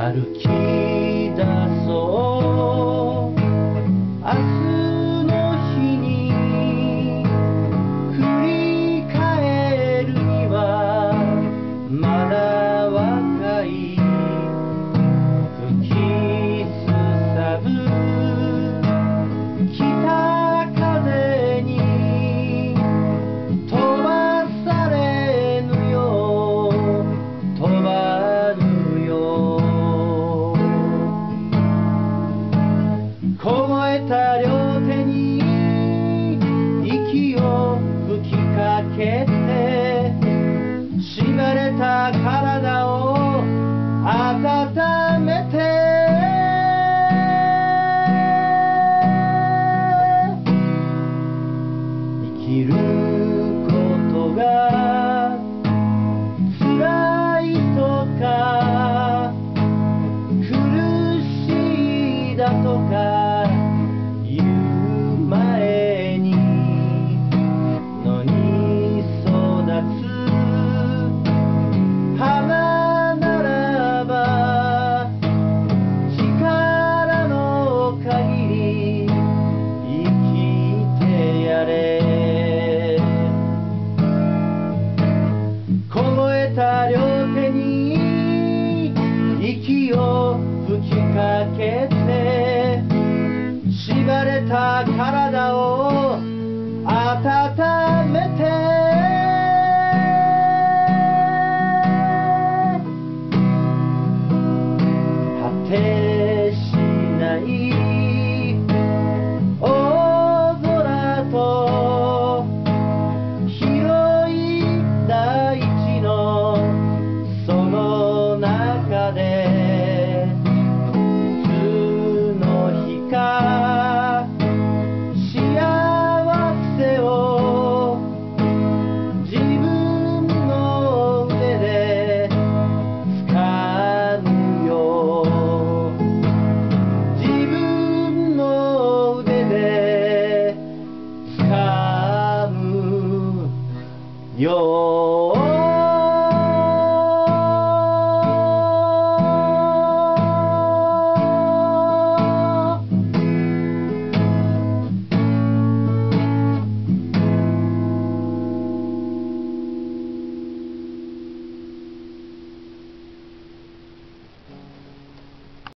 歩き love. た両手に息を吹きかけて縛れた体 Yo.